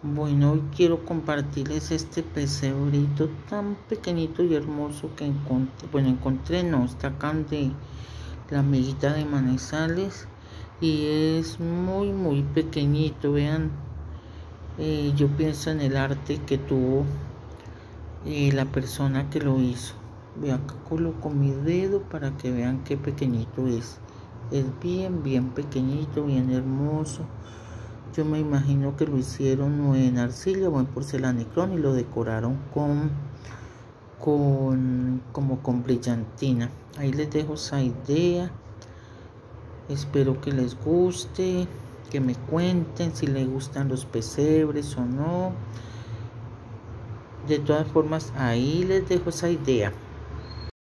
Bueno, hoy quiero compartirles este pesebrito tan pequeñito y hermoso que encontré. Bueno, encontré, no, está acá de la amiguita de Manizales y es muy, muy pequeñito. Vean, eh, yo pienso en el arte que tuvo eh, la persona que lo hizo. Vean, acá coloco mi dedo para que vean qué pequeñito es. Es bien, bien pequeñito, bien hermoso. Yo me imagino que lo hicieron en arcilla o en porcelanicrón y lo decoraron con, con como con brillantina. Ahí les dejo esa idea. Espero que les guste, que me cuenten si les gustan los pesebres o no. De todas formas, ahí les dejo esa idea.